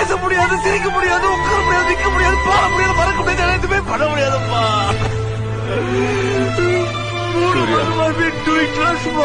பேச முடியாது சிரிக்க முடியாது உட்கார முடியாது நிக்க முடியாது பாட முடியாது மறக்க முடியாது எதுவுமே பண்ண முடியாதுப்பா சூர்யா. What have I?